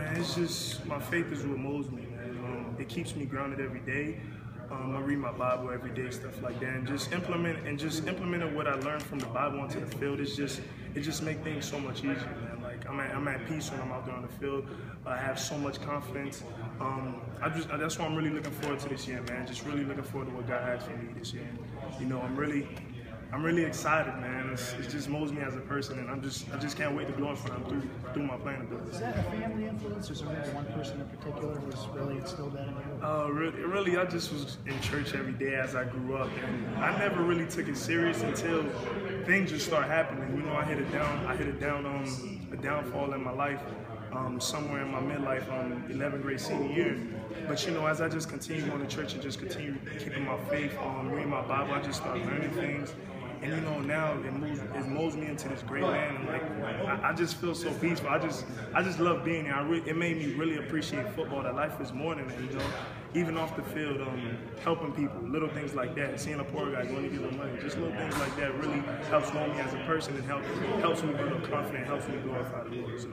Man, it's just my faith is what moves me, man. Um, it keeps me grounded every day. Um, I read my Bible every day, stuff like that, and just implement and just implementing what I learned from the Bible onto the field. It's just it just make things so much easier, man. Like I'm at, I'm at peace when I'm out there on the field. I have so much confidence. Um, I just that's why I'm really looking forward to this year, man. Just really looking forward to what God has for me this year. You know, I'm really I'm really excited, man. It's, it just molds me as a person, and I'm just I just can't wait to glorify Him through through my playing abilities. Is that a family influence, or is there maybe one person in particular who's really instilled that in you? Uh, really, really, I just was in church every day as I grew up, and I never really took it serious until things just start happening. You know, I hit a down, I hit a down, um, a downfall in my life. Um, somewhere in my midlife, um, 11th grade senior year. But you know, as I just continue going to church and just continue keeping my faith, um, reading my Bible, I just started learning things. And you know, now it moves it molds me into this great man. And like I, I just feel so peaceful. I just I just love being here. I re- it made me really appreciate football. That life is more than that. You know, even off the field, um, helping people, little things like that. Seeing a poor guy going to give him money, just little things like that really helps mold me as a person and helps helps me build up confidence, helps me glorify the Lord. So.